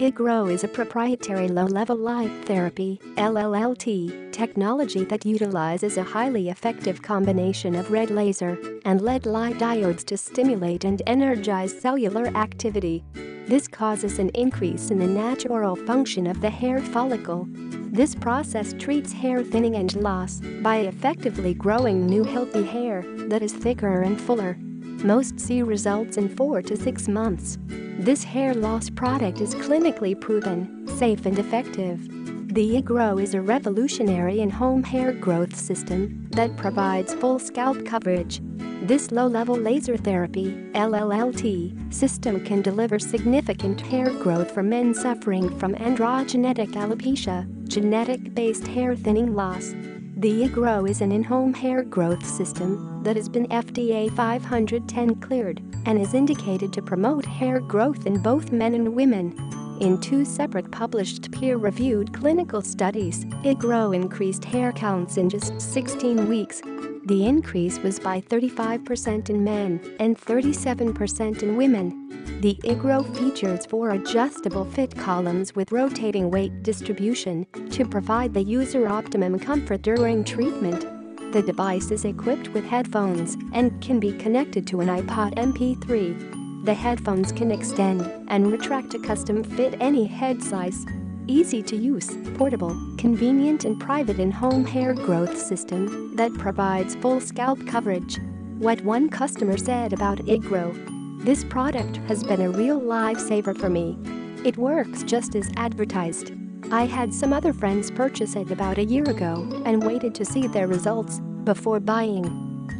IGROW is a proprietary low-level light therapy LLLT, technology that utilizes a highly effective combination of red laser and LED light diodes to stimulate and energize cellular activity. This causes an increase in the natural function of the hair follicle. This process treats hair thinning and loss by effectively growing new healthy hair that is thicker and fuller. Most see results in 4 to 6 months. This hair loss product is clinically proven, safe and effective. The IGROW is a revolutionary in-home hair growth system that provides full scalp coverage. This low-level laser therapy LLLT, system can deliver significant hair growth for men suffering from androgenetic alopecia, genetic-based hair thinning loss, the IGROW is an in-home hair growth system that has been FDA 510 cleared and is indicated to promote hair growth in both men and women. In two separate published peer-reviewed clinical studies, IGROW increased hair counts in just 16 weeks. The increase was by 35% in men and 37% in women. The IGROW features four adjustable fit columns with rotating weight distribution to provide the user optimum comfort during treatment. The device is equipped with headphones and can be connected to an iPod MP3. The headphones can extend and retract to custom fit any head size. Easy to use, portable, convenient and private in-home hair growth system that provides full scalp coverage. What one customer said about IGROW this product has been a real lifesaver for me. It works just as advertised. I had some other friends purchase it about a year ago and waited to see their results before buying.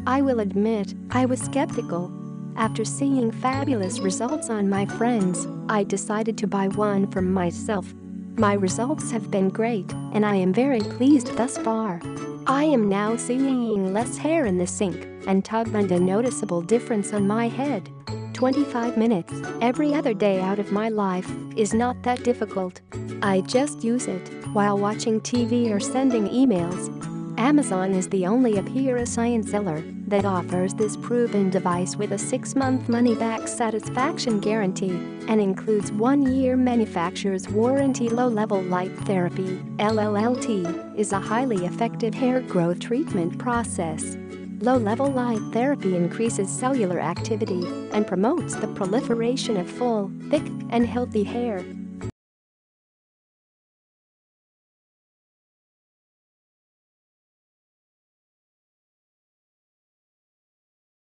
I will admit, I was skeptical. After seeing fabulous results on my friends, I decided to buy one for myself. My results have been great, and I am very pleased thus far. I am now seeing less hair in the sink and tub and a noticeable difference on my head. 25 minutes every other day out of my life is not that difficult. I just use it while watching TV or sending emails. Amazon is the only Apira Science seller that offers this proven device with a 6-month money-back satisfaction guarantee and includes 1-year manufacturer's warranty low-level light therapy LLLT is a highly effective hair growth treatment process Low-level light therapy increases cellular activity and promotes the proliferation of full, thick, and healthy hair.